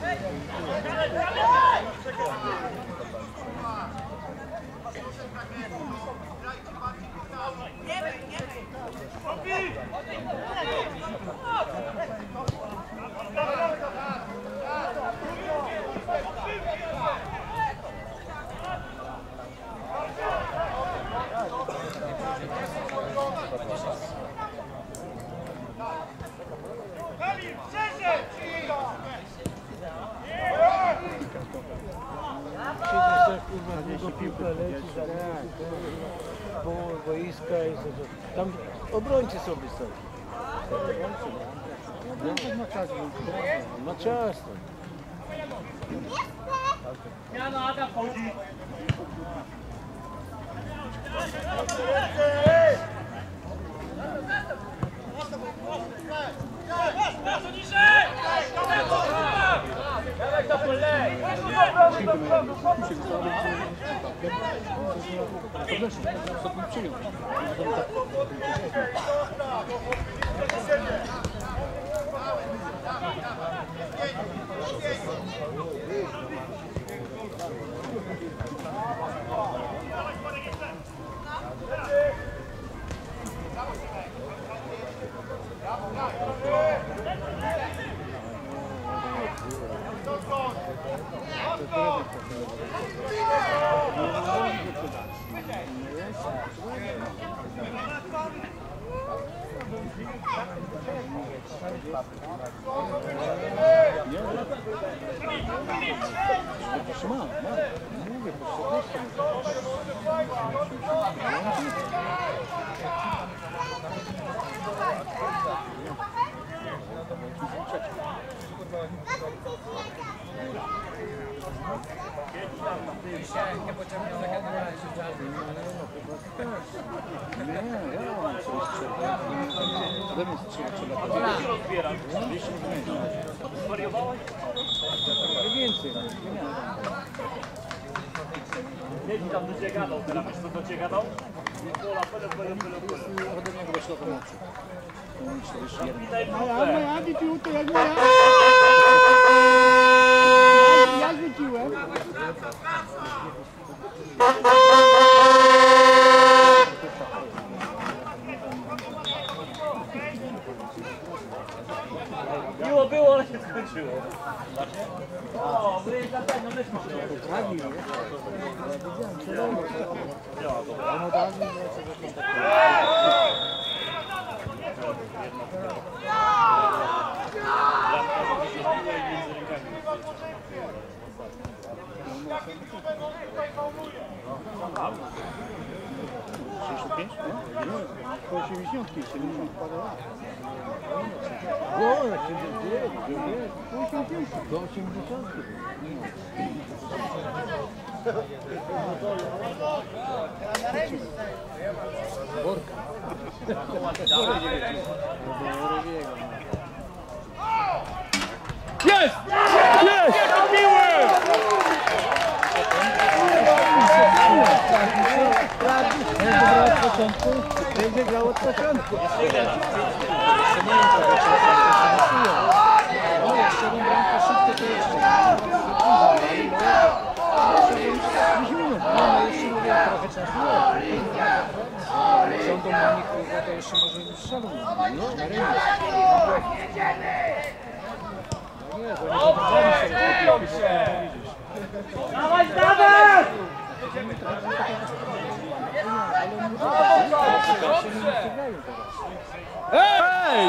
Thank. Obrońcy sobie są. No, ma czas, ma czas. no. Zmiana, Adam wchodzi. Ma, ma. Mówię, po prostu. Nie, ja mam coś trzeba. Ode mnie trzeba, trzeba. Co rozbierasz? Jeśli zmieni. Zwariowałeś? Trochę więcej. Nie miałem. Jedź tam do ciebie gadał teraz. Wiesz co do ciebie gadał? Pola, pele, pele, pele, pele. Ode mnie wyszło pomocy. 41. Daj A ja, grupę. moja dzieciuty, jak moja. Ja, ja rzuciłem. Miło było, ale się skończyło. O, wy za ten, no myśmy się Tragił, nie? Wiedziałem, co robić. Działa, dobra. On od razu wie, co go kontaktuje. Po 80, 70 parę lat. O, jak się dzieje, dzieje. Po 80. Do 80. Worka. Jest! Jest! Jak grał od początku, będzie grał od początku. No, jeszcze jedną bramkę szybko to jeszcze. Dziesięć minut, no, no jeszcze mówię, trochę czasu jest. Sądą na nich, kurwa, to jeszcze może być strzelą. No, na remis. No nie, bo nie zobaczyli sobie. Dawaj, dawaj! Ej!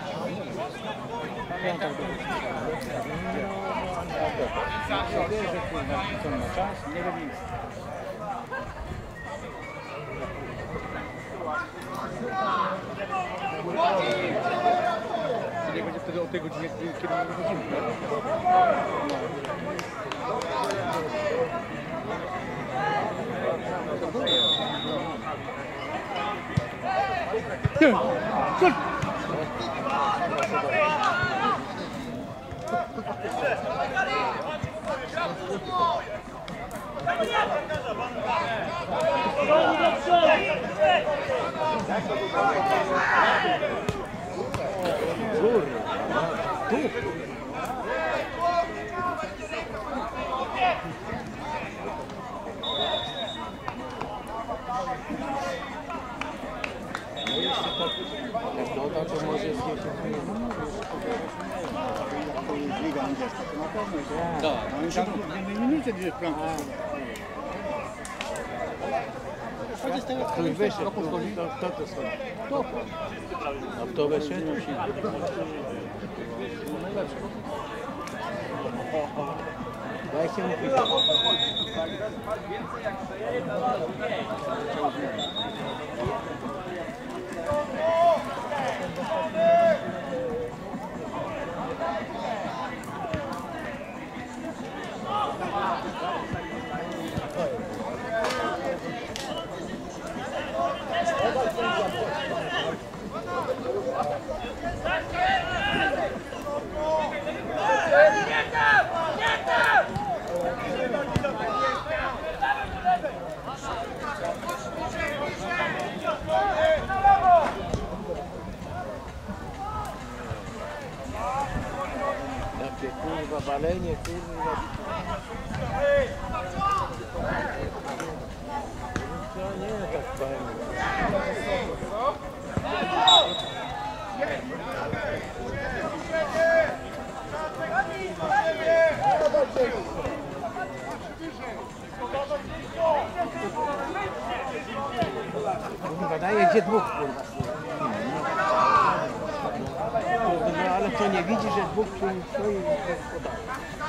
Nie będzie wtedy o tej godzinie, kiedy mamy wychodzimy, tak? No. Yeah. Good. Kurwa, tu! Jednej minucie dwie bramki. Ktoś wyszedł, kto, kto to są? A kto wyszedł? Najlepszy. Dajcie mu piwo. Takie kurwa balenie, kurwa. To nie tak fajnie. Kurwa, daje gdzie dwóch, kurwa. Kurwa, no ale to nie widzi, że dwóch tu stoi i podaje.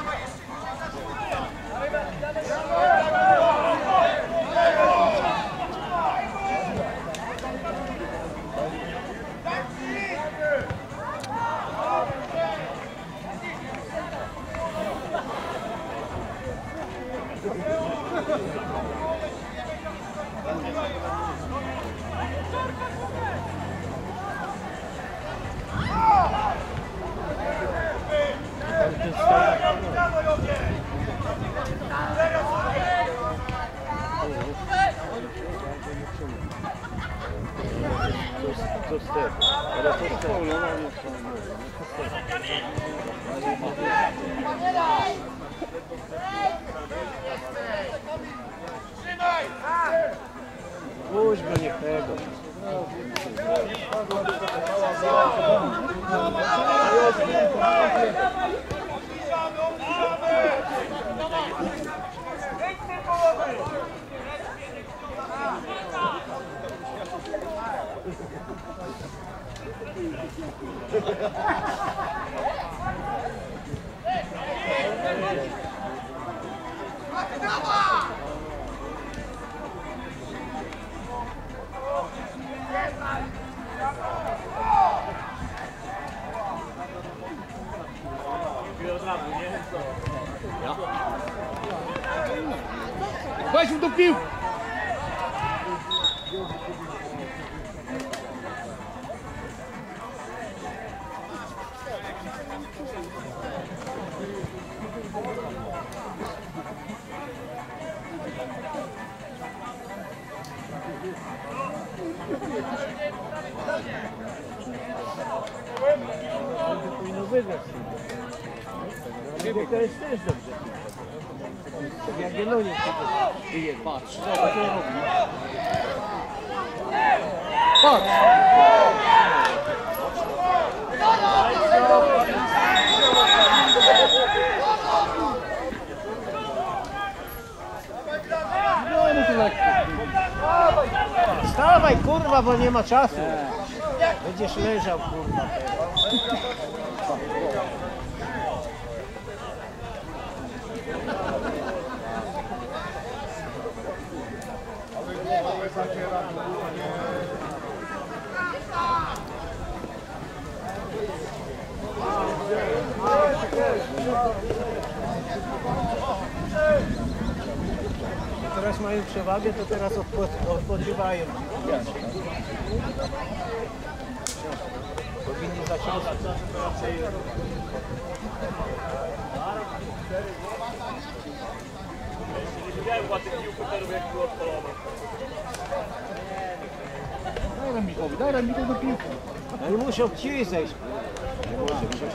Czasu. Będziesz leżał kurwa. Teraz mają przewagę, to teraz odpo- odpoczywają. Nie widziałem ładnych piłkarów jak było odpalone. Daj Rambikowi, daj Rambikowi do piłki. Oni muszą ci zejść. Nie może przecież.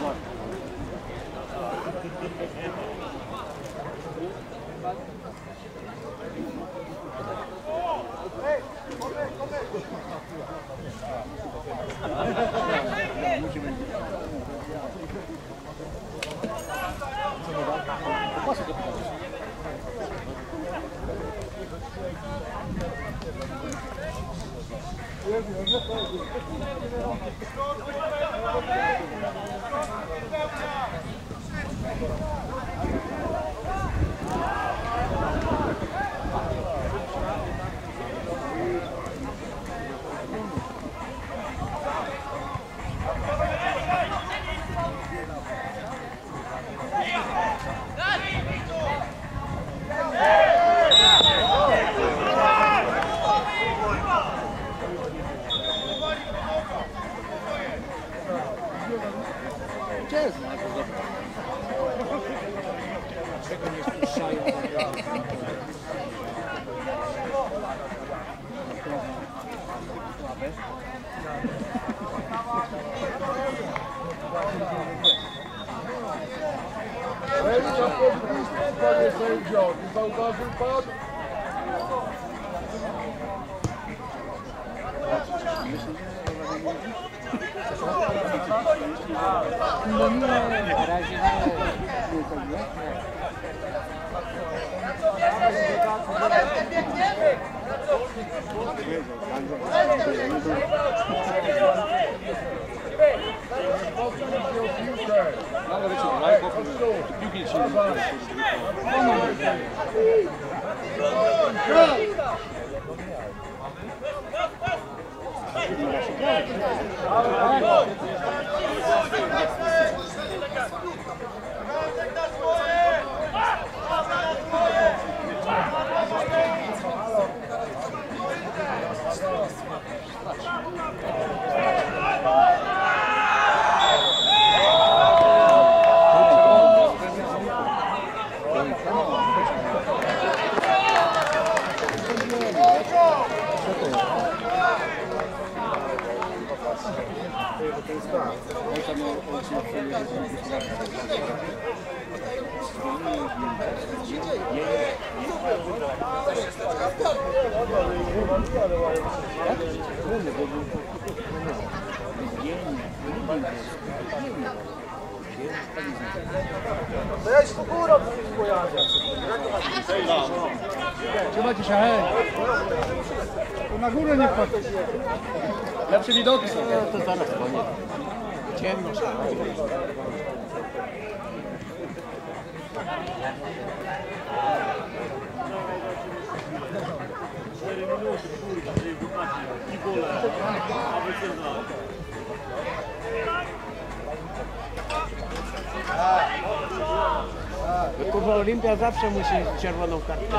Kurwa Olimpia zawsze musi czerwoną kartkę.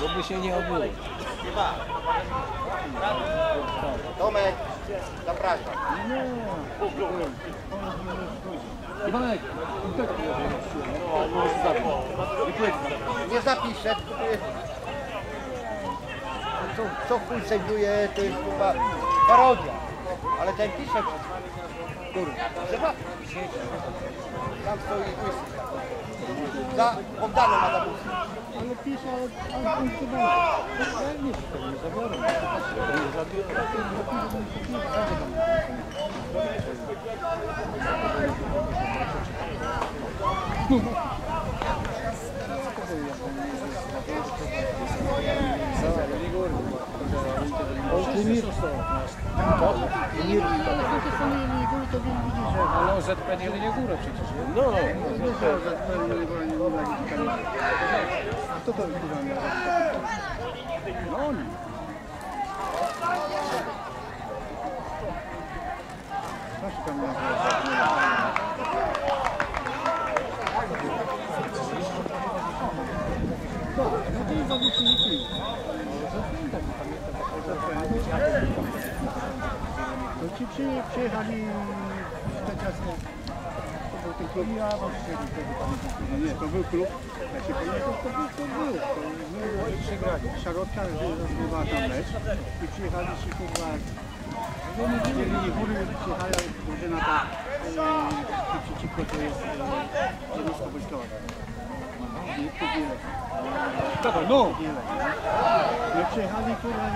Bo by się nie obyło. Tomek, zapraszam. Iwanek, Nie zapiszę. Co, co sędziuje, to jest chyba parodia. Ale ten pisze Kurwa, trzeba. Tam stoi łysy. Za Bogdanem Adamowskim. Ale pisze, ale on chyba nie zabiorą. Nie zabiorą. Ale OZP nie linie górę przecież. No. Kto to wykurwa No oni. Proszę tam No, no to jest zawieszenie To ci przy, przyjechali specjalnie. To był ten klub, ja właścicieli wtedy pamiętam. No nie, to był klub. Ja się pamiętam, to był, to był. To my przegrali. Szarotka rozgrywała tam mecz i przyjechali się kurwa z linii góry przyjechała drużyna ta przeciwko to jest jednostka wojskowa. Nie. Dobra, no! My przyjechali, kurwa,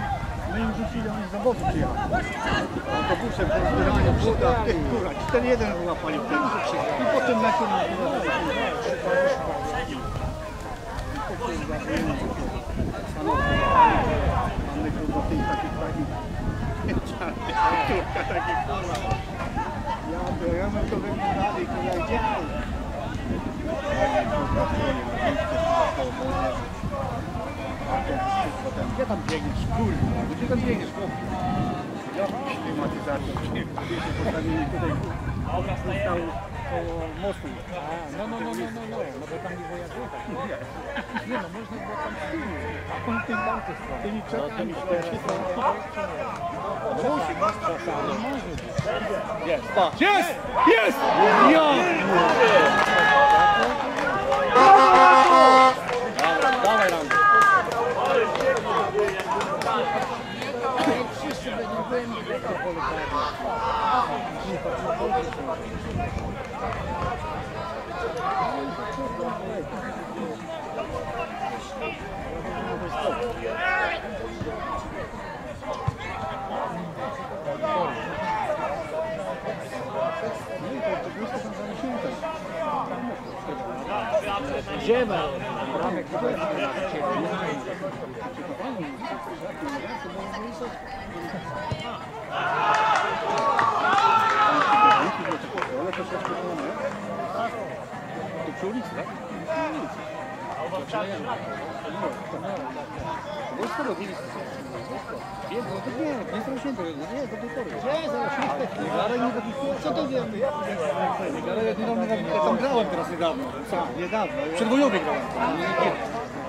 my im rzucili, oni z obozu przyjechali. Autobusem po zbieraniu błoga, kurwa, 4-1 wyłapali wtedy. I potem meczu Mamy kurwa tej takiej Turka taki kurwa. Ja biorę to wyglądali, kurwa, gdzie Gdzie tam biegniesz, kurwa? Gdzie tam biegniesz, chłopie? Ja klimatyzator, się postawili tutaj, stał koło mostu. A, no, no, no, no, no, no, no bo tam nie jak jechać. Nie no, można było tam z tyłu. A on tym tamtej strony. Tymi czasami No, teraz to Musi, czasami być. jest, patrz, jest, jest! Ja! Dobra, dawaj Randy. Wszyscy będą głębiej w to pole To przy ulicy, tak? Przy ulicy. Jest widzisz, Nie, no to nie, nie zrośnięte, nie, do tej pory. Nie, zrośnięte. ale nie taki Co to wiemy? Ale ja niedawno ja tam grałem teraz niedawno. Co? Niedawno. Przedwojowy grałem. Nie, nie.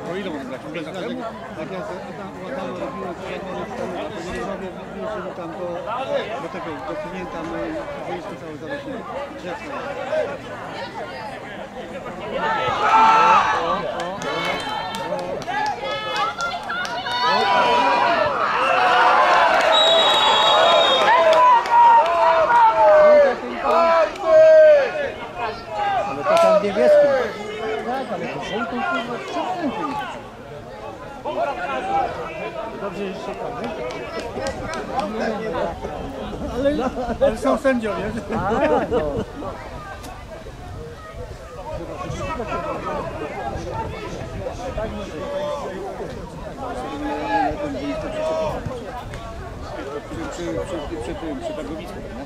No ile mogę grać? Pół lata temu? Jak ja tam robiłem, to nie tam do, do tego, do klienta, i wyjście całe zarośnie drzewko. Ale to tam niebieskim. Tak. Dobrze, że się tam, Ale, są sędziowie. A, no. Przy, przy, przy, przy tym, przy targowisku, nie?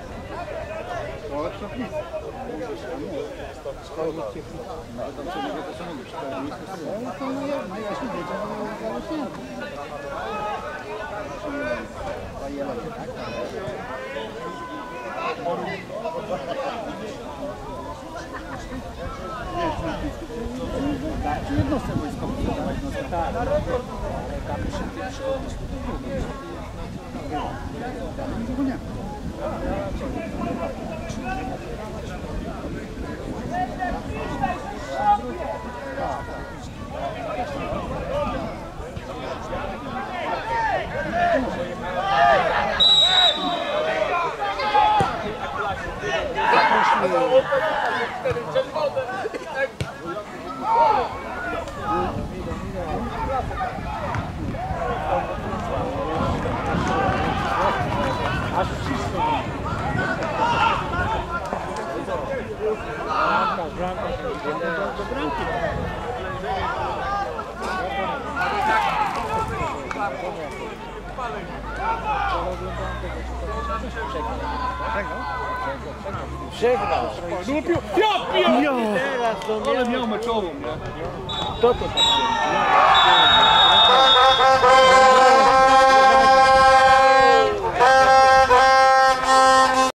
O, to nic. Nawet tam sobie mogę to samochód przy targowisku. No to no ja, no ja się wiedział, że zarośnięty. Czy jednostce wojskowe wydawać na tak. Tam przy tym przychodnisku